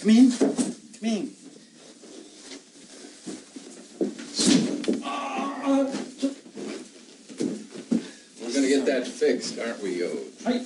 Come in, come in. We're gonna get that fixed, aren't we, yo? Hi.